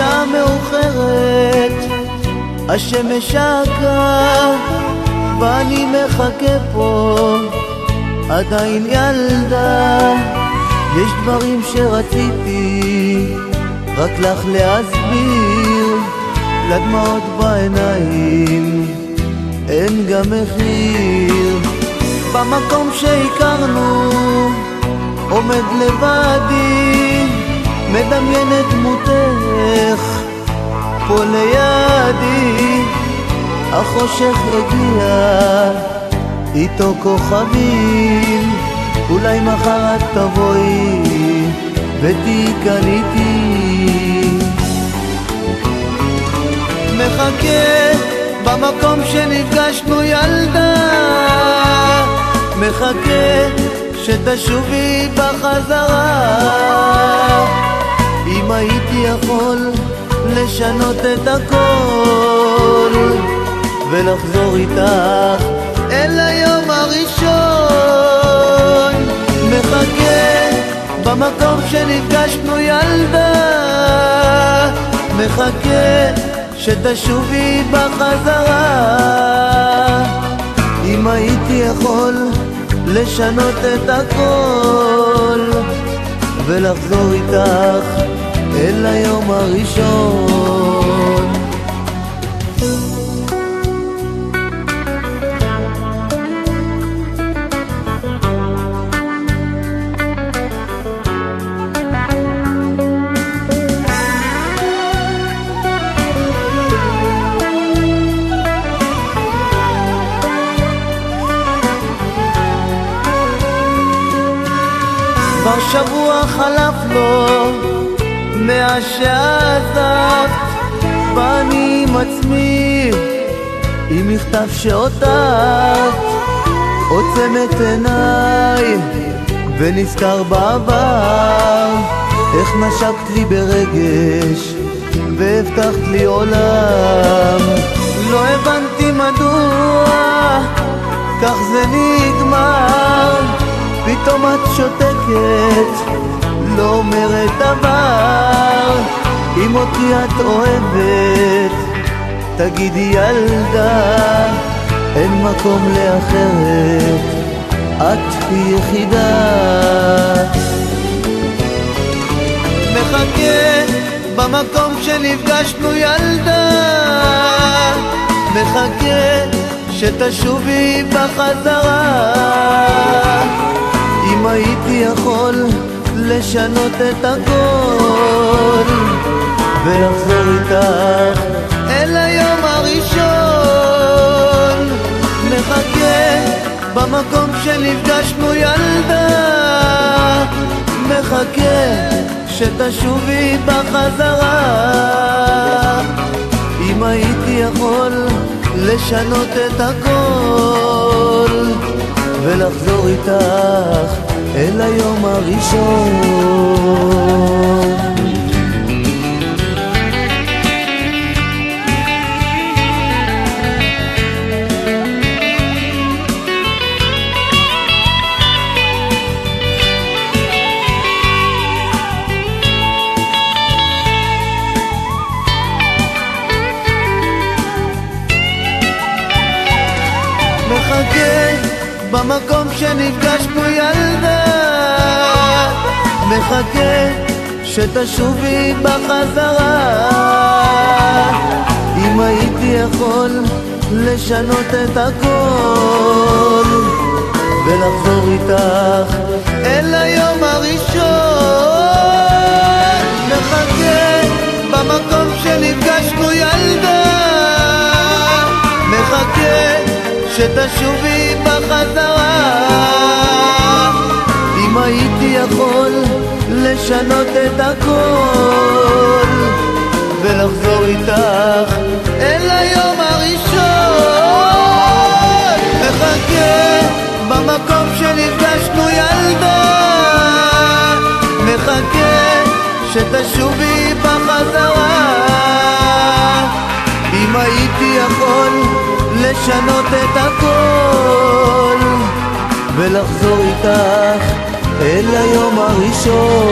השעה מאוחרת, השמש שקה, ואני מחכה פה, עדיין ילדה. יש דברים שרציתי רק לך להסביר, לדמעות בעיניים אין גם מחיר. במקום שהכרנו עומד לבדי, מדמיין את דמותך פה לידי, החושך הגיע, איתו כוכבים, אולי מחר את תבואי ותהי כאן איתי. מחכה במקום שנפגשנו ילדה, מחכה שתשובי בחזרה. אם הייתי יכול לשנות את הכל ולחזור איתך אל היום הראשון, מחכה במקום שנפגשנו ילדה, מחכה שתשובי בחזרה. אם הייתי יכול לשנות את הכל ולחזור איתך אל היום הראשון. כבר שבוע חלף לו מאז שעזבת ואני עם עצמי עם מכתב שהותרת עוצמת עיניי ונזכר בעבר איך נשקת לי ברגש והבטחת לי עולם. לא הבנתי מדוע כך זה נגמר פתאום את שותקת, לא אומרת דבר אם אותי את אוהבת, תגידי ילדה, אין מקום לאחרת, את יחידה. מחכה במקום שנפגשנו ילדה, מחכה שתשובי בחזרה. אם הייתי יכול לשנות את הכל ולחזור איתך אל היום הראשון. מחכה במקום שנפגשנו ילדה. מחכה שתשובי בחזרה. אם הייתי יכול לשנות את הכל ולחזור איתך אל היום הראשון. מחכה במקום שנפגשנו ילדה מחכה שתשובי בחזרה. אם הייתי יכול לשנות את הכל ולחזור איתך אל היום הראשון. מחכה במקום שנפגשנו ילדה. מחכה שתשובי בחזרה לשנות את הכל ולחזור איתך אל היום הראשון. מחכה במקום שנפגשנו ילדה. מחכה שתשובי בחזרה. אם הייתי יכול לשנות את הכל ולחזור איתך אל היום הראשון